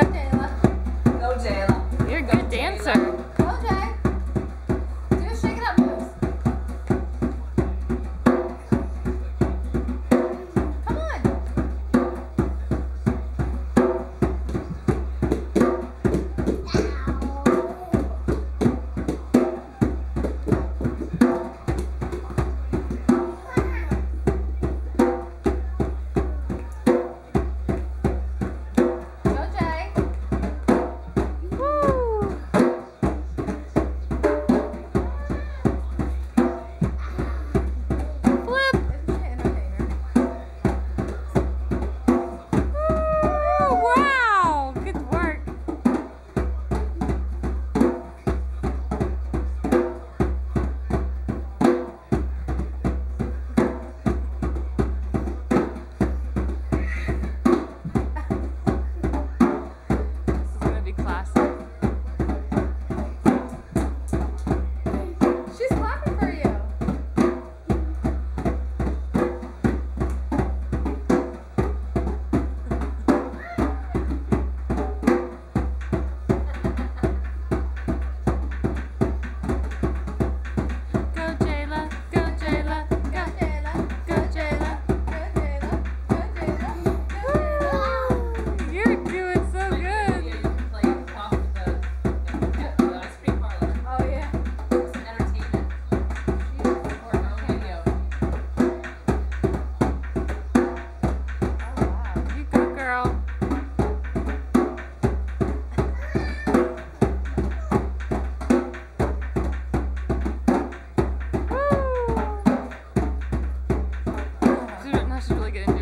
같아요. It's really good.